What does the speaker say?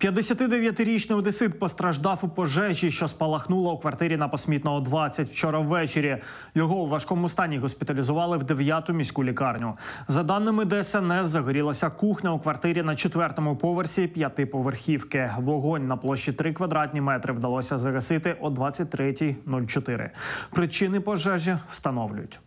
59-річний одесит постраждав у пожежі, що спалахнула у квартирі на посмітного 20 вчора ввечері. Його у важкому стані госпіталізували в 9-ту міську лікарню. За даними ДСНС, загорілася кухня у квартирі на четвертому поверсі п'ятиповерхівки. Вогонь на площі 3 квадратні метри вдалося загасити о 23.04. Причини пожежі встановлюють.